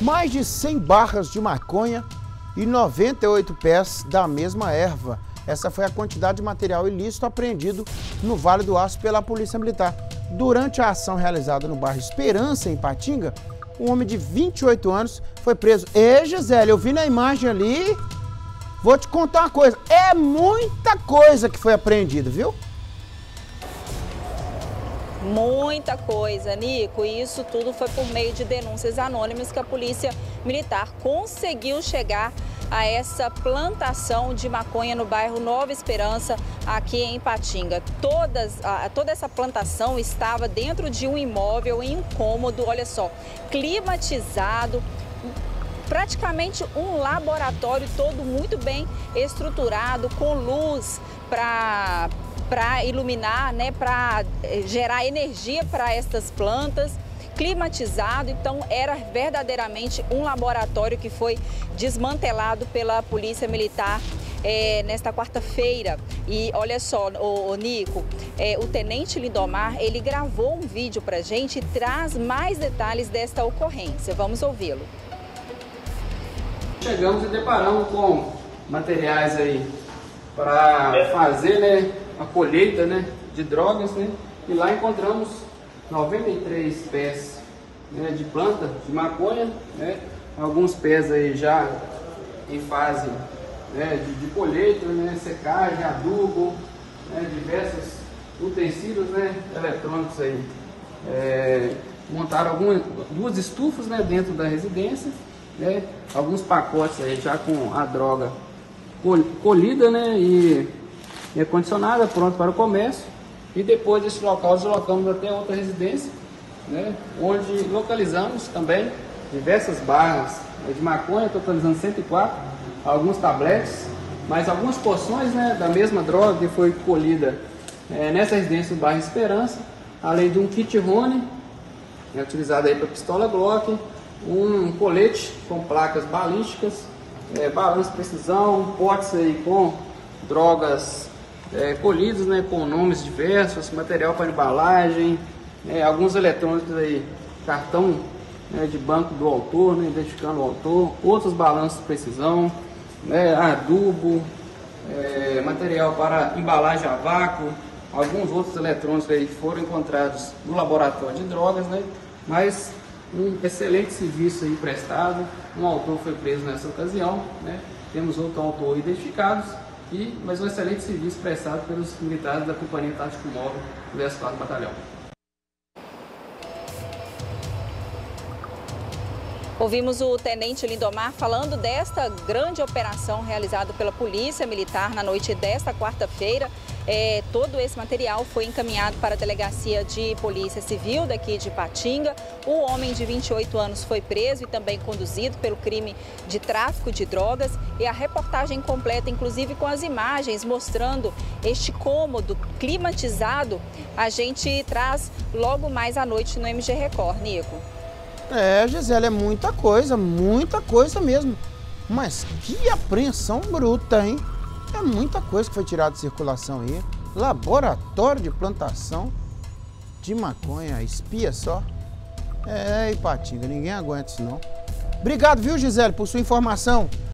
mais de 100 barras de maconha e 98 pés da mesma erva. Essa foi a quantidade de material ilícito apreendido no Vale do Aço pela Polícia Militar. Durante a ação realizada no bairro Esperança, em Patinga, um homem de 28 anos foi preso. Ei, Gisele, eu vi na imagem ali. Vou te contar uma coisa. É muita coisa que foi apreendida, viu? Muita coisa, Nico, e isso tudo foi por meio de denúncias anônimas que a Polícia Militar conseguiu chegar a essa plantação de maconha no bairro Nova Esperança, aqui em Patinga. Todas, a, toda essa plantação estava dentro de um imóvel incômodo, olha só, climatizado, praticamente um laboratório todo muito bem estruturado, com luz para para iluminar, né, para eh, gerar energia para estas plantas climatizado, então era verdadeiramente um laboratório que foi desmantelado pela Polícia Militar é, nesta quarta-feira. E olha só, o, Nico, é, o Tenente Lindomar, ele gravou um vídeo para gente e traz mais detalhes desta ocorrência. Vamos ouvi-lo. Chegamos e deparamos com materiais aí para fazer, né, a colheita né, de drogas, né? E lá encontramos 93 pés né, de planta de maconha, né? Alguns pés aí já em fase né, de, de colheita, né, secagem, adubo, né, diversos utensílios né, eletrônicos aí. É, montaram algumas, duas estufas né, dentro da residência, né, alguns pacotes aí já com a droga colhida né, e e acondicionada, pronto para o comércio. E depois desse local deslocamos até outra residência, né, onde localizamos também diversas barras de maconha, totalizando 104, alguns tabletes, mas algumas porções né, da mesma droga que foi colhida é, nessa residência do bairro Esperança, além de um kit Rony, né, utilizado aí para pistola Glock, um colete com placas balísticas, é, balanço precisão, potes aí com drogas é, colhidos né, com nomes diversos, material para embalagem, é, alguns eletrônicos aí, cartão né, de banco do autor, né, identificando o autor, outros balanços de precisão, né, adubo, é, material para embalagem a vácuo, alguns outros eletrônicos aí foram encontrados no laboratório de drogas, né, mas um excelente serviço aí prestado, um autor foi preso nessa ocasião, né, temos outro autor identificados, e mais um excelente serviço prestado pelos militares da Companhia Tático Móvel do 14 Batalhão. Ouvimos o tenente Lindomar falando desta grande operação realizada pela Polícia Militar na noite desta quarta-feira. É, todo esse material foi encaminhado para a Delegacia de Polícia Civil daqui de Patinga. O homem de 28 anos foi preso e também conduzido pelo crime de tráfico de drogas. E a reportagem completa, inclusive com as imagens mostrando este cômodo climatizado, a gente traz logo mais à noite no MG Record. Nico. É, Gisele, é muita coisa, muita coisa mesmo. Mas que apreensão bruta, hein? É muita coisa que foi tirada de circulação aí. Laboratório de plantação de maconha, espia só. É, Ipatinga, ninguém aguenta isso não. Obrigado, viu, Gisele, por sua informação.